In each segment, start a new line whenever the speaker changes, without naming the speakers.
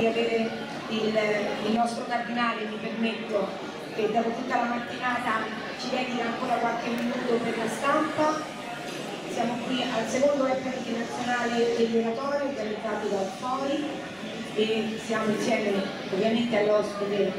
di avere il, il nostro cardinale, mi permetto, che dopo tutta la mattinata ci dedica ancora qualche minuto per la stampa. Siamo qui al secondo Happening nazionale degli oratori organizzato da Fori e siamo insieme ovviamente all'ospite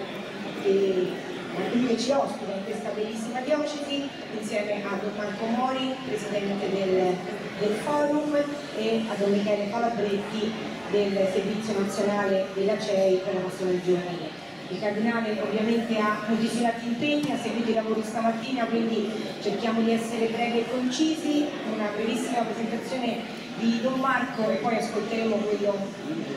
che ci ospita in questa bellissima diocesi insieme a Don Marco Mori, presidente del, del forum e a Don Michele Calabretti del Servizio Nazionale della CEI per la passione giovanile. Il Cardinale ovviamente ha moltissimi impegni, ha seguito i lavori stamattina, quindi cerchiamo di essere brevi e concisi, una brevissima presentazione di Don Marco e poi ascolteremo quello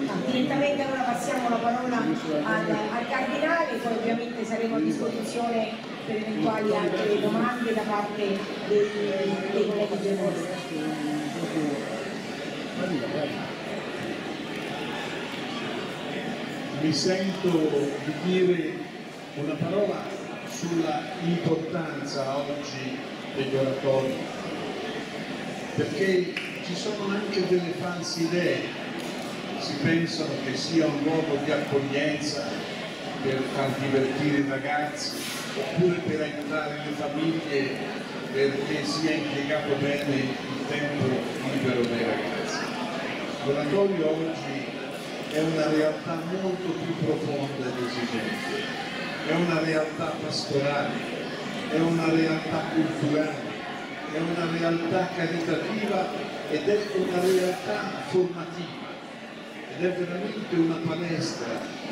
ah, direttamente, allora passiamo la parola al, al Cardinale, poi ovviamente saremo a disposizione per eventuali altre domande da parte dei, dei colleghi giornalisti.
mi sento di dire una parola sulla importanza oggi degli oratori, perché ci sono anche delle false idee, si pensano che sia un luogo di accoglienza per far divertire i ragazzi oppure per aiutare le famiglie perché sia impiegato bene il tempo libero dei ragazzi. L'oratorio oggi è una realtà molto più profonda ed esigente, è una realtà pastorale, è una realtà culturale, è una realtà caritativa ed è una realtà formativa ed è veramente una palestra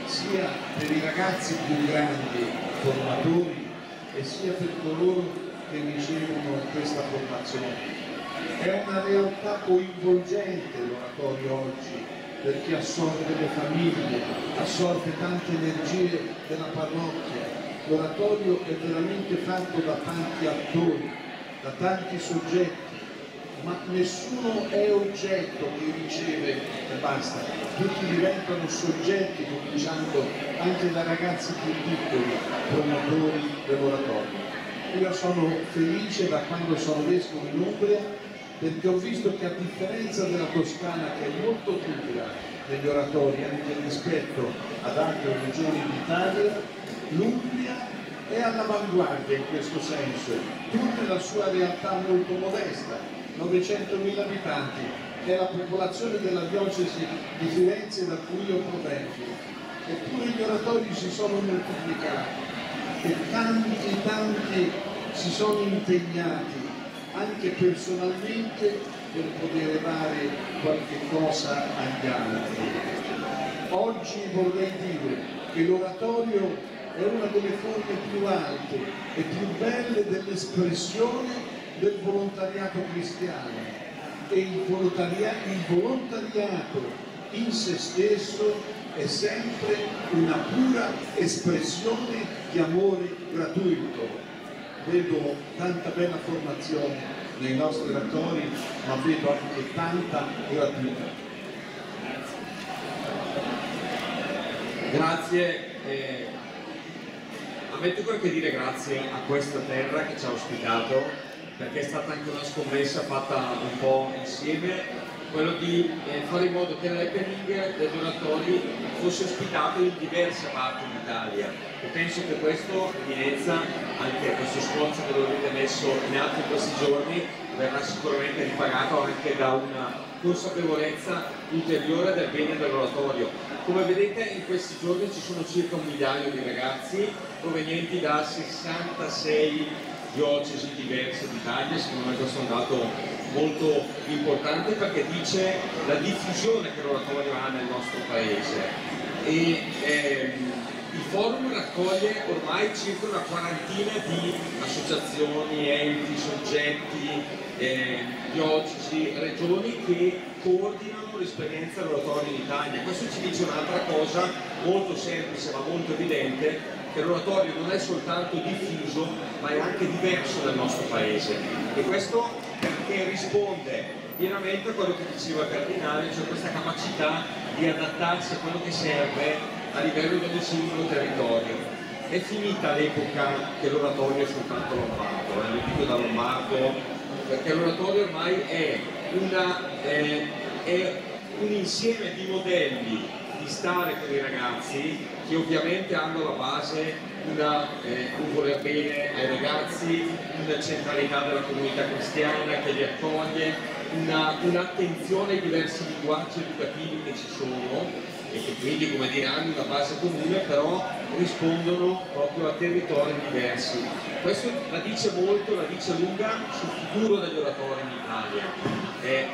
sia per i ragazzi più grandi formatori e sia per coloro che ricevono questa formazione. È una realtà coinvolgente l'oratorio oggi, perché assorbe le famiglie, assorbe tante energie della parrocchia. L'oratorio è veramente fatto da tanti attori, da tanti soggetti, ma nessuno è oggetto che riceve e basta, tutti diventano soggetti, cominciando anche da ragazzi più piccoli, promotori dell'oratorio. Io sono felice da quando sono vescovo in Umbria perché ho visto che a differenza della Toscana che è molto pura negli oratori anche rispetto ad altre regioni d'Italia, l'Umbria è all'avanguardia in questo senso, pur nella sua realtà molto modesta, 900.000 abitanti, è la popolazione della diocesi di Firenze da cui io provengo, eppure gli oratori si sono moltiplicati e tanti tanti si sono impegnati anche personalmente per poter dare qualche cosa agli altri. Oggi vorrei dire che l'oratorio è una delle forme più alte e più belle dell'espressione del volontariato cristiano e il volontariato, il volontariato in se stesso è sempre una pura espressione di amore gratuito vedo tanta bella formazione nei nostri oratori, ma vedo anche tanta gratuità.
Grazie. Eh, ammetto anche dire grazie a questa terra che ci ha ospitato, perché è stata anche una scommessa fatta un po' insieme quello di eh, fare in modo che l'happening degli oratori fosse ospitato in diverse parti d'Italia e penso che questo evidenza anche questo sforzo che lo avete messo in atto in questi giorni verrà sicuramente ripagato anche da una consapevolezza ulteriore del bene dell'oratorio. Come vedete in questi giorni ci sono circa un migliaio di ragazzi provenienti da 66 diocesi diverse d'Italia, secondo me questo è un dato molto importante perché dice la diffusione che l'oratorio ha nel nostro paese e ehm, il forum raccoglie ormai circa una quarantina di associazioni, enti, soggetti, eh, diocesi, regioni che coordinano l'esperienza dell'oratorio in Italia. Questo ci dice un'altra cosa molto semplice ma molto evidente, che l'oratorio non è soltanto diffuso ma è anche diverso nel nostro paese e questo perché risponde pienamente a quello che diceva il Cardinale, cioè questa capacità di adattarsi a quello che serve a livello del singolo territorio. È finita l'epoca che l'oratorio è soltanto lombardo, eh, lo dico da lombardo, perché l'oratorio ormai è, una, eh, è un insieme di modelli di stare con i ragazzi che ovviamente hanno alla base una, eh, un voler bene ai ragazzi, una centralità della comunità cristiana che li accoglie, una, un'attenzione ai diversi linguaggi educativi che ci sono e che quindi come dire hanno una base comune però rispondono proprio a territori diversi. Questo la dice molto, la dice lunga sul futuro degli oratori in Italia. Eh,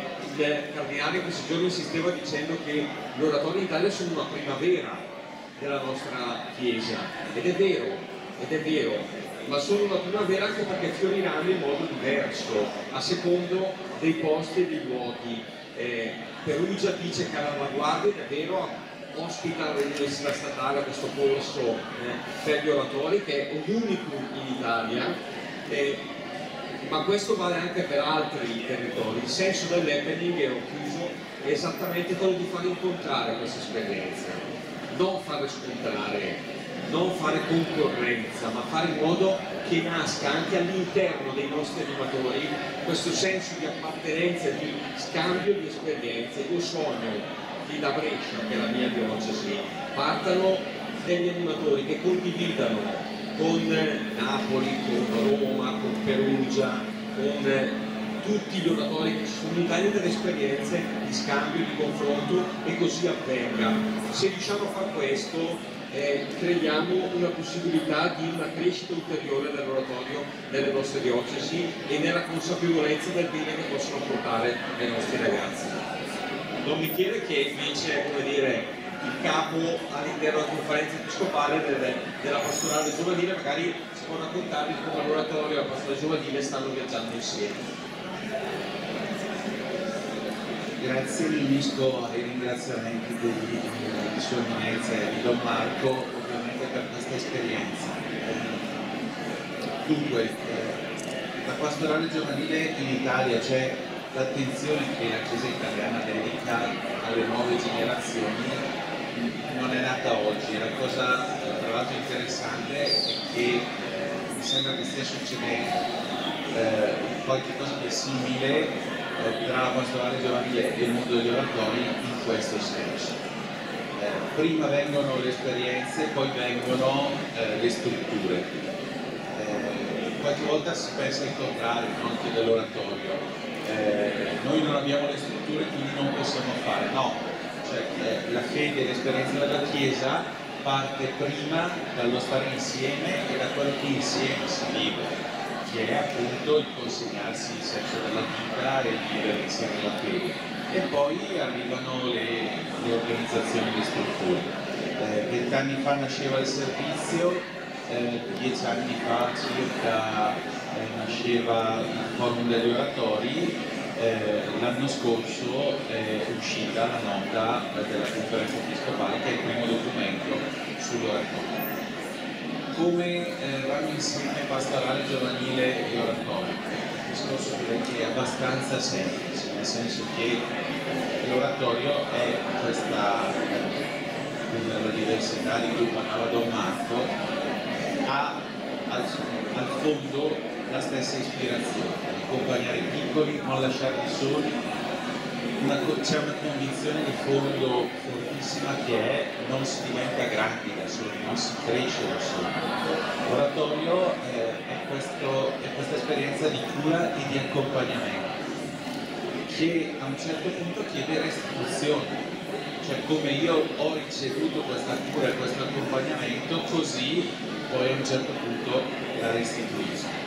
il cardinale in questi giorni insisteva dicendo che gli oratori in Italia sono una primavera della nostra Chiesa ed è vero, ed è vero, ma sono una primavera anche perché fioriranno in modo diverso a secondo dei posti e dei luoghi. Eh, Perugia dice che all'avanguardia, ed è vero, ospita all'Università Statale questo corso eh, per gli oratori che è un unicum in Italia, eh, ma questo vale anche per altri territori. Il senso dell'happening, e ho chiuso, è esattamente quello di far incontrare questa esperienza, non fare scontrare, non fare concorrenza, ma fare in modo che nasca anche all'interno dei nostri animatori questo senso di appartenenza, di scambio di esperienze. Io sogno che da Brescia, che è la mia diocesi, partano degli animatori che condividano con Napoli, con Roma, con Perugia, con tutti gli oratori che ci sono in Italia delle esperienze di scambio, di confronto e così avvenga. Se riusciamo a fare questo eh, creiamo una possibilità di una crescita ulteriore dell'oratorio nelle nostre diocesi e nella consapevolezza del bene che possono portare ai nostri ragazzi non mi chiede che invece come dire, il capo all'interno della conferenza episcopale del, della pastorale giovanile magari si può raccontarvi come l'oratorio e la pastorale giovanile stanno viaggiando insieme.
Grazie, mi unisco ai ringraziamenti di, Sua Eminenza e di Don Marco ovviamente per questa esperienza. Dunque, eh, la pastorale giovanile in Italia c'è l'attenzione che la Chiesa italiana dedica alle nuove generazioni non è nata oggi, la cosa tra l'altro interessante è che eh, mi sembra che stia succedendo eh, qualcosa di simile eh, tra la pastorale giovanile e il mondo degli oratori in questo senso. Eh, prima vengono le esperienze, poi vengono eh, le strutture. Eh, qualche volta si pensa il contrario, no? che dell'oratorio noi non abbiamo le strutture quindi non possiamo fare, no, cioè, la fede e l'esperienza della Chiesa parte prima dallo stare insieme e da quello che insieme si vive, che è appunto il consegnarsi il senso della vita e il vivere insieme la fede. E poi arrivano le, le organizzazioni, le strutture. Eh, vent'anni fa nasceva il servizio, eh, dieci anni fa circa eh, nasceva il forum degli oratori, eh, l'anno scorso è uscita la nota della conferenza episcopale che è il primo documento sull'oratorio. Come eh, vanno insieme pastorale giovanile e oratorio? Il discorso direi che è abbastanza semplice, nel senso che l'oratorio è questa la diversità di cui parlava Don Marco, ha al, al fondo la stessa ispirazione, accompagnare i piccoli, non lasciarli soli, c'è una condizione di fondo fortissima che è non si diventa grandi da soli, non si cresce da soli. L'oratorio eh, è, è questa esperienza di cura e di accompagnamento che a un certo punto chiede restituzione, cioè come io ho ricevuto questa cura e questo accompagnamento, così poi a un certo punto la restituisco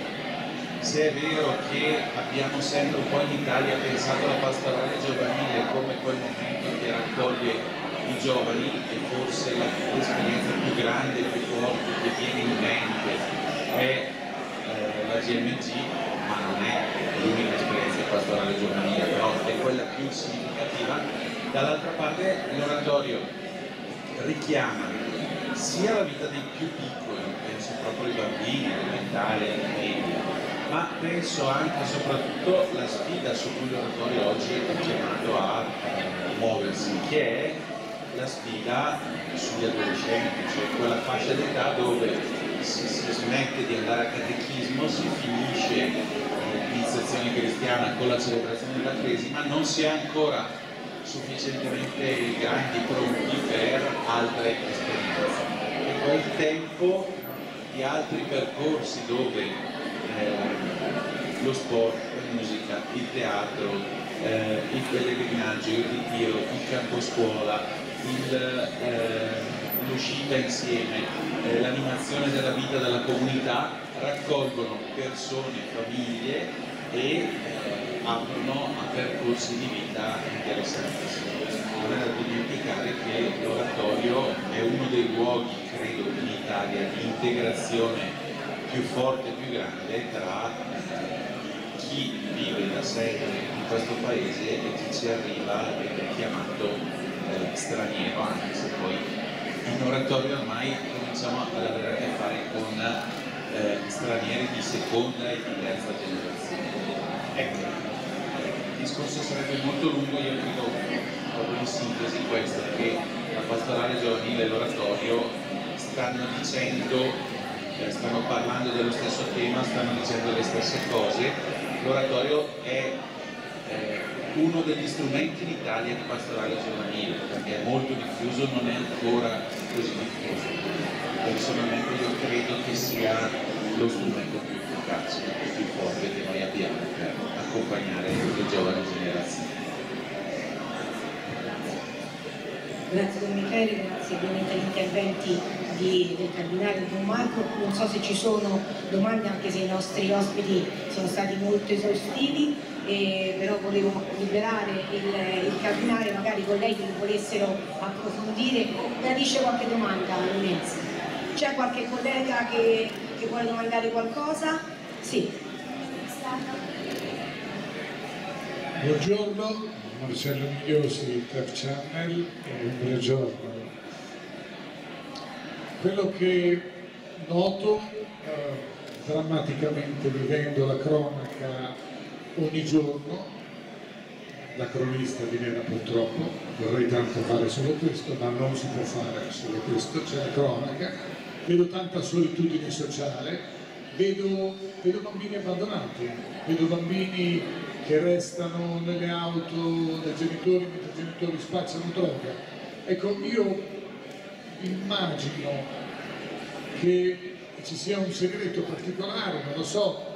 se è vero che abbiamo sempre un po' in Italia pensato alla pastorale giovanile come quel momento che raccoglie i giovani e forse l'esperienza più grande, più forte che viene in mente è eh, la GMG, ma non è l'unica esperienza pastorale giovanile, però è quella più significativa. Dall'altra parte l'oratorio richiama sia la vita dei più piccoli, penso proprio ai bambini, elementari, ai ma penso anche e soprattutto la sfida su cui l'oratorio oggi è chiamato a eh, muoversi, che è la sfida sugli adolescenti, cioè quella fascia d'età dove si, si, smette di andare a catechismo, si finisce l'iniziazione cristiana con la celebrazione della Cresima, non si è ancora sufficientemente grandi, pronti per altre esperienze. E il tempo di altri percorsi dove eh, lo sport, la musica, il teatro, eh, il pellegrinaggio, il ritiro, il campo scuola, eh, l'uscita insieme, eh, l'animazione della vita della comunità raccolgono persone, famiglie e aprono a percorsi di vita interessantissimi. Non è da dimenticare che l'oratorio è uno dei luoghi, credo, in Italia di integrazione più forte grande tra chi vive da sempre in questo paese e chi ci arriva ed è chiamato eh, straniero, anche se poi in oratorio ormai cominciamo ad avere a che fare con eh, stranieri di seconda e di terza generazione. Ecco, il discorso sarebbe molto lungo, io credo proprio in sintesi questo, che la pastorale giovanile e l'oratorio stanno dicendo, stanno parlando dello stesso tema, stanno dicendo le stesse cose, l'oratorio è eh, uno degli strumenti in Italia di pastorale giovanile, perché è molto diffuso, non è ancora così diffuso. Personalmente io credo che sia lo strumento più efficace più forte che noi abbiamo per accompagnare le giovani generazioni.
Grazie Don Michele, grazie ovviamente agli interventi di, del Cardinale Don Marco. Non so se ci sono domande anche se i nostri ospiti sono stati molto esaustivi eh, però volevo liberare il, il cardinale, magari i colleghi che volessero approfondire, gradisce qualche domanda Lorenzo. C'è qualche collega che, che vuole domandare qualcosa? Sì.
Buongiorno, Marcello Migliosi, Tef Channel e un giorno. Quello che noto eh, drammaticamente vivendo la cronaca ogni giorno la cronista diventa purtroppo, vorrei tanto fare solo questo, ma non si può fare solo questo, c'è la cronaca, vedo tanta solitudine sociale, vedo, vedo bambini abbandonati, vedo bambini che restano nelle auto dai genitori mentre i genitori spacciano droga. Ecco, io immagino che ci sia un segreto particolare, non lo so,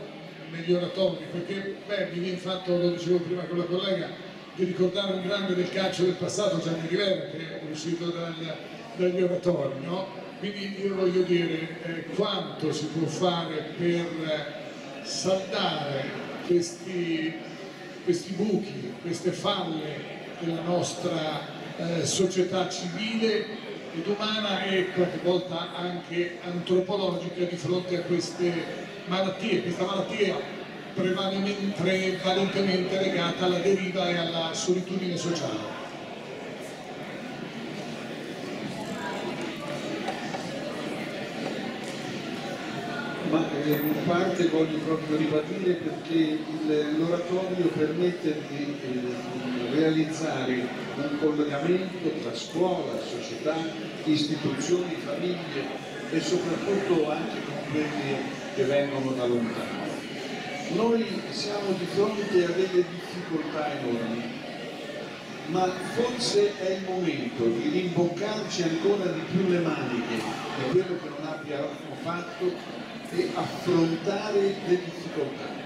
negli oratori, perché beh, mi viene fatto, lo dicevo prima con la collega, di ricordare un grande del calcio del passato, Gianni Rivera, che è uscito dagli, dagli oratori, no? Quindi io voglio dire eh, quanto si può fare per saldare questi, questi buchi, queste falle della nostra eh, società civile ed umana e qualche volta anche antropologica di fronte a queste malattie, questa malattia prevalentemente legata alla deriva e alla solitudine sociale.
Eh, in parte voglio proprio ribadire perché l'oratorio permette di eh, realizzare un collegamento tra scuola, società, istituzioni, famiglie e soprattutto anche con quelli che vengono da lontano. Noi siamo di fronte a delle difficoltà enormi, ma forse è il momento di rimboccarci ancora di più le maniche di quello che non abbiamo fatto e affrontare le difficoltà.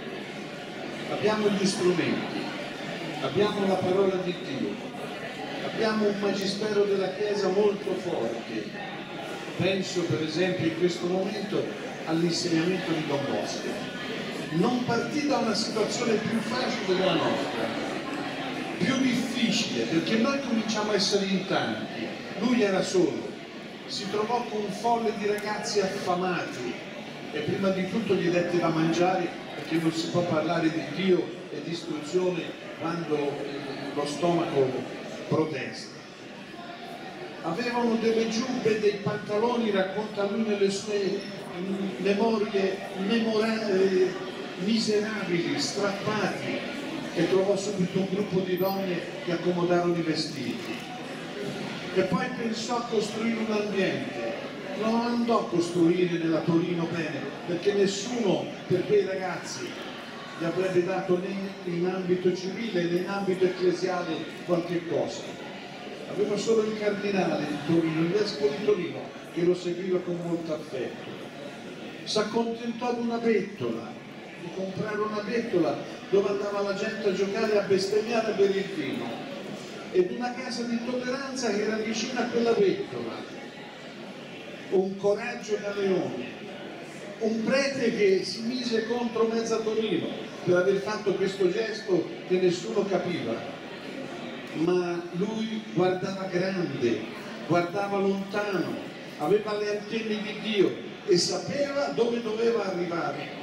Abbiamo gli strumenti, abbiamo la parola di Dio, abbiamo un magistero della Chiesa molto forte. Penso per esempio in questo momento all'insegnamento di Don Bosco. Non partì da una situazione più facile della nostra, più difficile, perché noi cominciamo a essere in tanti, lui era solo, si trovò con un folle di ragazzi affamati e prima di tutto gli dette da mangiare perché non si può parlare di Dio e di istruzione quando lo stomaco protesta avevano delle giubbe, dei pantaloni, racconta lui nelle sue memorie memorabili, miserabili, strappati, e trovò subito un gruppo di donne che accomodarono i vestiti. E poi pensò a costruire un ambiente, non andò a costruire nella Torino bene, perché nessuno per quei ragazzi gli avrebbe dato né in ambito civile né in ambito ecclesiale qualche cosa. Aveva solo il cardinale di Torino, il vescovo di Torino, che lo seguiva con molto affetto. Si accontentò di una bettola, di comprare una bettola dove andava la gente a giocare a bestemmiare per il vino ed una casa di tolleranza che era vicina a quella bettola. Un coraggio da leone, un prete che si mise contro mezza Torino per aver fatto questo gesto che nessuno capiva, ma lui guardava grande, guardava lontano, aveva le antenne di Dio e sapeva dove doveva arrivare.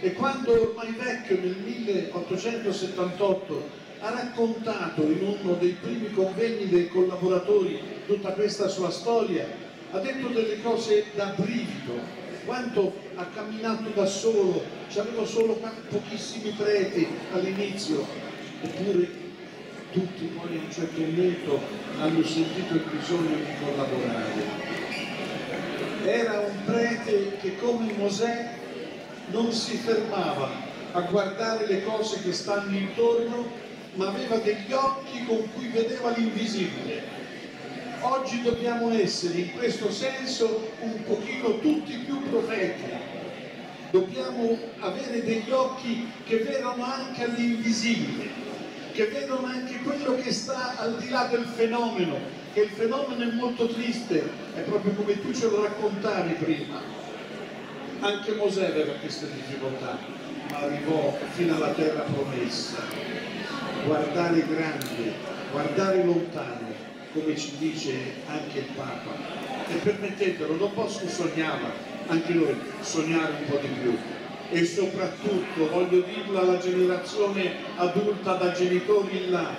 E quando ormai vecchio nel 1878 ha raccontato in uno dei primi convegni dei collaboratori tutta questa sua storia, ha detto delle cose da brivido, quanto ha camminato da solo, c'avevo solo pochissimi preti all'inizio, eppure tutti poi a un certo punto hanno sentito il bisogno di collaborare. Era un prete che come Mosè non si fermava a guardare le cose che stanno intorno, ma aveva degli occhi con cui vedeva l'invisibile Oggi dobbiamo essere in questo senso un pochino tutti più profeti. Dobbiamo avere degli occhi che vedono anche all'invisibile, che vedono anche quello che sta al di là del fenomeno, che il fenomeno è molto triste, è proprio come tu ce lo raccontavi prima. Anche Mosè aveva queste difficoltà, ma arrivò fino alla terra promessa. Guardare grande, guardare lontano, come ci dice anche il Papa. E permettetelo, non posso sognare, anche noi, sognare un po' di più. E soprattutto, voglio dirlo alla generazione adulta da genitori in là,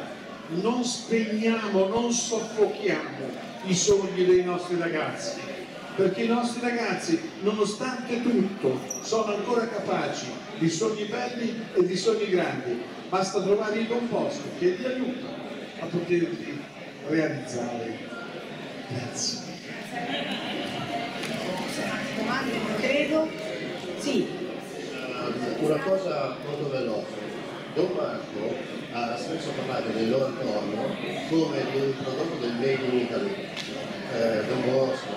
non spegniamo, non soffochiamo i sogni dei nostri ragazzi, perché i nostri ragazzi, nonostante tutto, sono ancora capaci di sogni belli e di sogni grandi. Basta trovare il buon posto che li aiuta a poterli realizzare. Grazie.
Domande, non credo. Sì.
Uh, una cosa molto veloce. Don Marco ha spesso parlato dell'oratorio come di un prodotto del Made in Italy, eh, Don Bosco,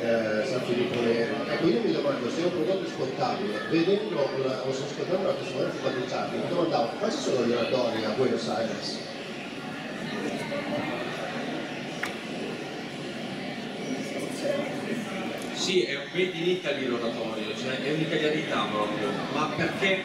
eh, San Filippo Nero. Ecco, io mi domando se è un prodotto esportabile, vedendo una, o ascoltando la testimonianza di mi domandavo quali sono gli oratori a Buenos Aires?
Sì, è un made in Italy l'oratorio, cioè è un'italianità proprio, ma perché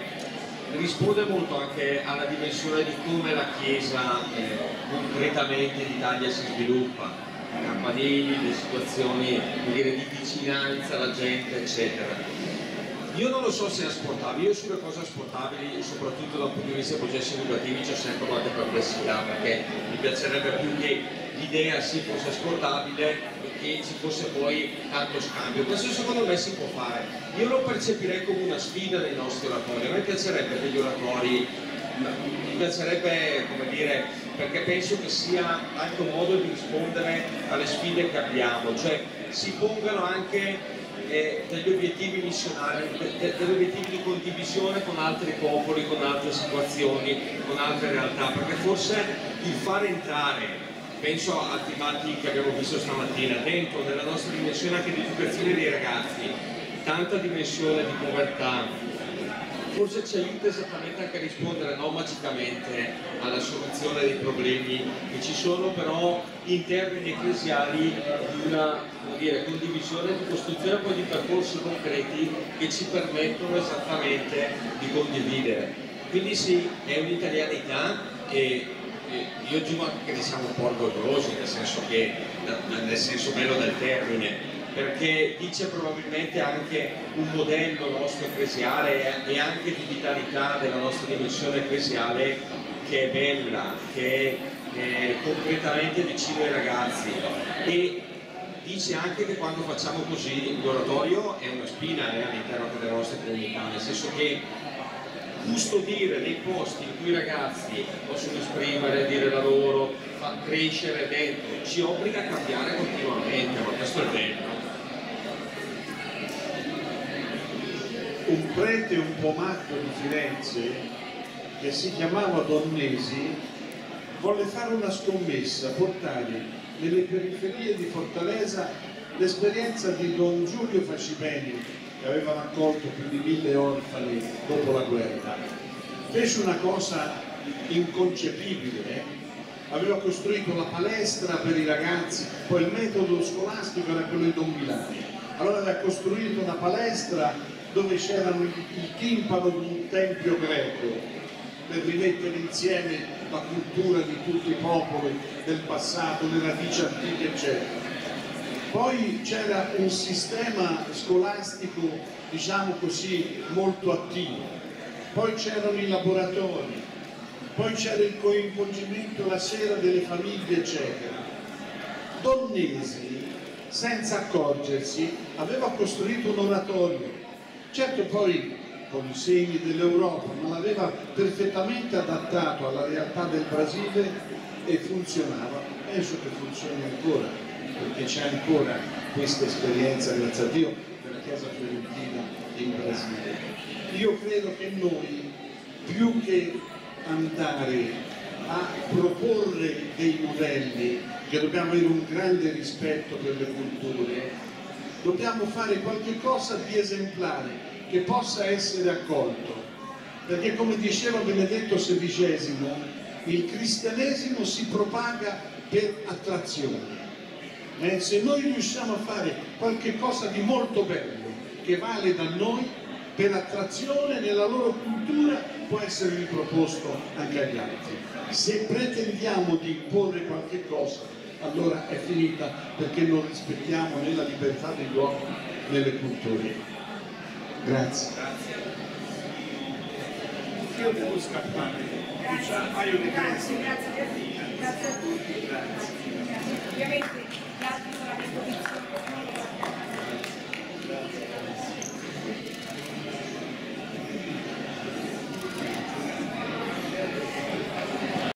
risponde molto anche alla dimensione di come la Chiesa eh, concretamente in Italia si sviluppa, campanili, le situazioni dire, di vicinanza alla gente, eccetera. Io non lo so se è asportabile, io sulle cose asportabili, soprattutto dal punto di vista dei processi educativi, c'è sempre qualche perplessità, perché mi piacerebbe più che l'idea si fosse asportabile che ci fosse poi tanto scambio. Questo secondo me si può fare. Io lo percepirei come una sfida dei nostri oratori. A me piacerebbe che gli oratori, mi piacerebbe, come dire, perché penso che sia anche un modo di rispondere alle sfide che abbiamo, cioè si pongano anche eh, degli obiettivi missionari, de, degli obiettivi di condivisione con altri popoli, con altre situazioni, con altre realtà, perché forse il fare entrare penso a tematiche che abbiamo visto stamattina, dentro nella nostra dimensione anche di educazione dei ragazzi, tanta dimensione di povertà, forse ci aiuta esattamente anche a rispondere non magicamente alla soluzione dei problemi che ci sono, però in termini ecclesiali di una dire, condivisione, di costruzione poi di percorsi concreti che ci permettono esattamente di condividere. Quindi sì, è un'italianità e io aggiungo anche che ne siamo un po' orgogliosi, nel senso, che, nel senso bello del termine, perché dice probabilmente anche un modello nostro ecclesiale e anche di vitalità della nostra dimensione ecclesiale che è bella, che è concretamente vicino ai ragazzi e dice anche che quando facciamo così l'oratorio è una spina eh, all'interno delle nostre comunità, nel senso che custodire dei posti in cui i ragazzi possono esprimere, dire la loro, fa crescere dentro, ci obbliga a cambiare continuamente, ma questo è bello.
Un prete un po' matto di Firenze che si chiamava Donnesi volle fare una scommessa, portare nelle periferie di Fortaleza l'esperienza di Don Giulio Facipeni che aveva raccolto più di mille orfani dopo la guerra. Fece una cosa inconcepibile, eh? aveva costruito la palestra per i ragazzi, poi il metodo scolastico era quello di Don Milani. Allora aveva costruito una palestra dove c'erano il, il timpano di un tempio greco per rimettere insieme la cultura di tutti i popoli del passato, le radici antiche, eccetera. Poi c'era un sistema scolastico, diciamo così, molto attivo, poi c'erano i laboratori, poi c'era il coinvolgimento la sera delle famiglie, eccetera. Donnesi, senza accorgersi, aveva costruito un oratorio. Certo poi con i segni dell'Europa, ma l'aveva perfettamente adattato alla realtà del Brasile e funzionava. Penso che funzioni ancora, perché c'è ancora questa esperienza, grazie a Dio, della Chiesa Fiorentina in Brasile. Io credo che noi, più che andare a proporre dei modelli, che dobbiamo avere un grande rispetto per le culture, dobbiamo fare qualche cosa di esemplare che possa essere accolto. Perché come diceva Benedetto XVI, il cristianesimo si propaga per attrazione. Eh, se noi riusciamo a fare qualche cosa di molto bello che vale da noi, per attrazione nella loro cultura può essere riproposto anche agli altri. Se pretendiamo di imporre qualche cosa, allora è finita perché non rispettiamo né la libertà degli uomini né le culture. Grazie.
Io devo scappare. Grazie. Grazie, grazie, grazie a tutti. Grazie.